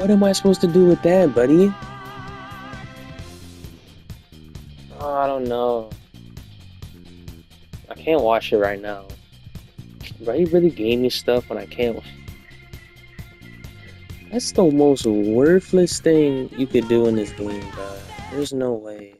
What am I supposed to do with that, buddy? Oh, I don't know. I can't watch it right now. But he really gave me stuff when I can't. That's the most worthless thing you could do in this game, bro. There's no way.